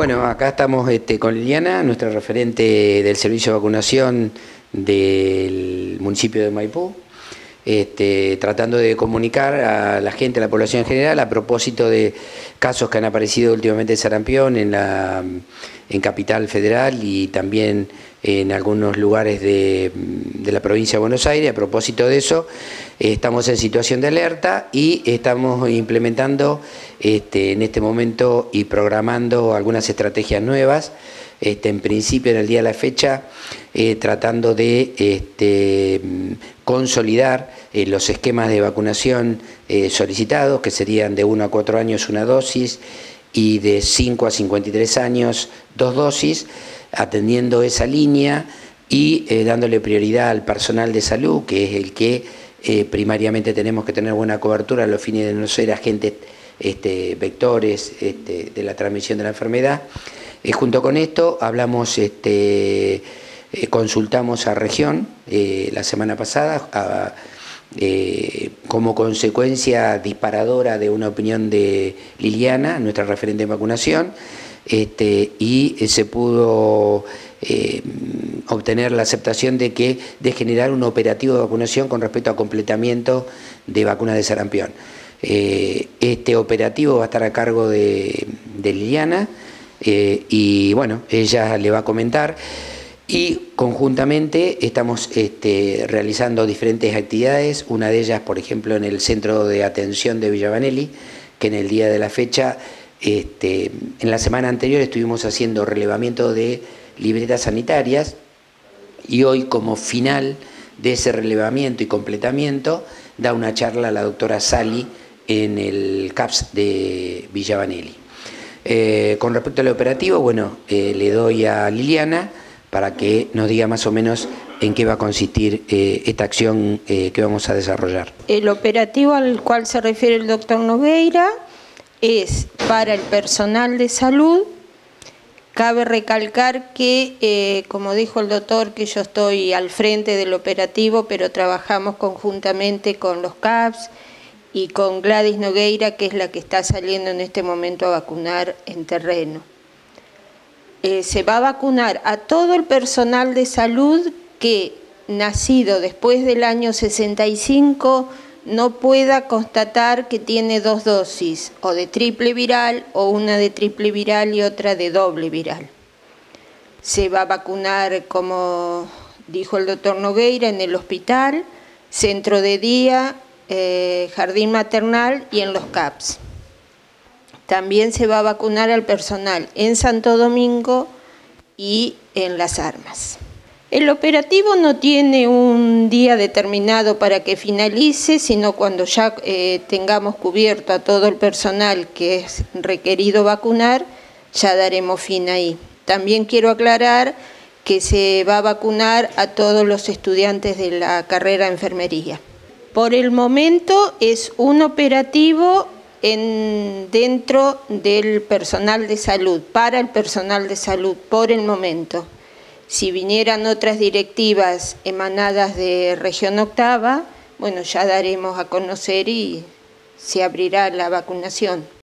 Bueno, acá estamos este, con Liliana, nuestra referente del servicio de vacunación del municipio de Maipú, este, tratando de comunicar a la gente, a la población en general, a propósito de casos que han aparecido últimamente en Sarampión, en, la, en Capital Federal y también en algunos lugares de, la provincia de Buenos Aires. A propósito de eso, estamos en situación de alerta y estamos implementando este, en este momento y programando algunas estrategias nuevas. Este, en principio, en el día de la fecha, eh, tratando de este, consolidar eh, los esquemas de vacunación eh, solicitados, que serían de 1 a 4 años una dosis y de 5 a 53 años dos dosis atendiendo esa línea y eh, dándole prioridad al personal de salud, que es el que eh, primariamente tenemos que tener buena cobertura a los fines de no ser agentes este, vectores este, de la transmisión de la enfermedad. Eh, junto con esto hablamos, este, consultamos a región la semana pasada como consecuencia disparadora de una opinión de Liliana, nuestra referente de vacunación, este, y eh, se pudo eh, obtener la aceptación de que de generar un operativo de vacunación con respecto a completamiento de vacunas de sarampión. Eh, este operativo va a estar a cargo de, Liliana y bueno, ella le va a comentar y conjuntamente estamos este, realizando diferentes actividades, una de ellas por ejemplo en el centro de atención de Villavanelli, que en el día de la fecha este, en la semana anterior estuvimos haciendo relevamiento de libretas sanitarias y hoy como final de ese relevamiento y completamiento da una charla la doctora Sali en el CAPS de Villavanelli. Eh, con respecto al operativo, bueno, eh, le doy a Liliana para que nos diga más o menos en qué va a consistir eh, esta acción que vamos a desarrollar. El operativo al cual se refiere el doctor Nogueira es para el personal de salud. Cabe recalcar que, eh, como dijo el doctor, que yo estoy al frente del operativo, pero trabajamos conjuntamente con los CAPS y con Gladys Nogueira, que es la que está saliendo en este momento a vacunar en terreno. Eh, se va a vacunar a todo el personal de salud que, nacido después del año 65, no pueda constatar que tiene dos dosis, o de triple viral, o una de triple viral y otra de doble viral. Se va a vacunar, como dijo el doctor Nogueira, en el hospital, centro de día, eh, jardín maternal y en los CAPS. También se va a vacunar al personal en Santo Domingo y en Las Armas. El operativo no tiene un día determinado para que finalice, sino cuando ya eh, tengamos cubierto a todo el personal que es requerido vacunar, ya daremos fin ahí. También quiero aclarar que se va a vacunar a todos los estudiantes de la carrera de enfermería. Por el momento es un operativo en, dentro del personal de salud, para el personal de salud, por el momento. Si vinieran otras directivas emanadas de región octava, bueno, ya daremos a conocer y se abrirá la vacunación.